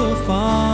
何方？